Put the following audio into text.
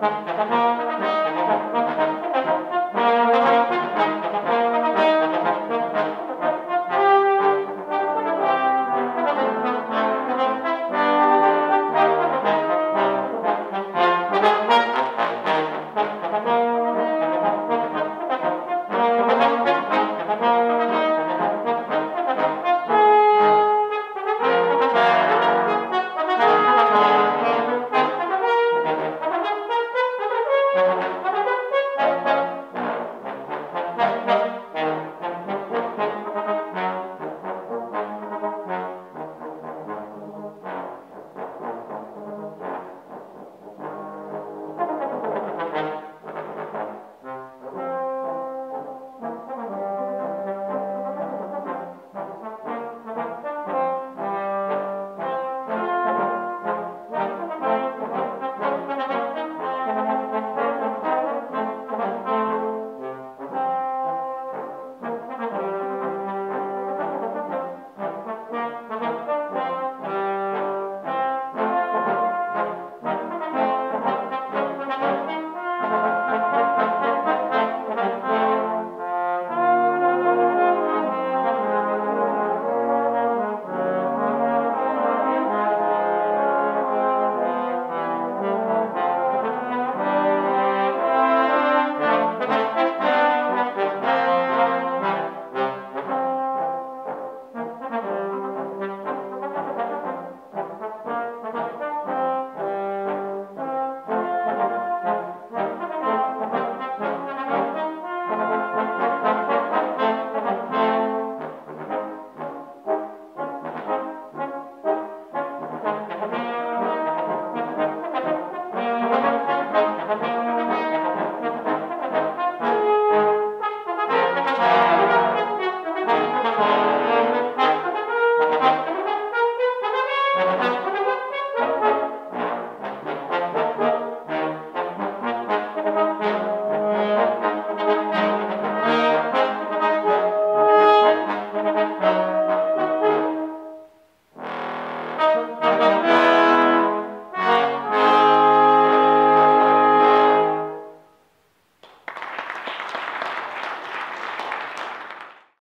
Música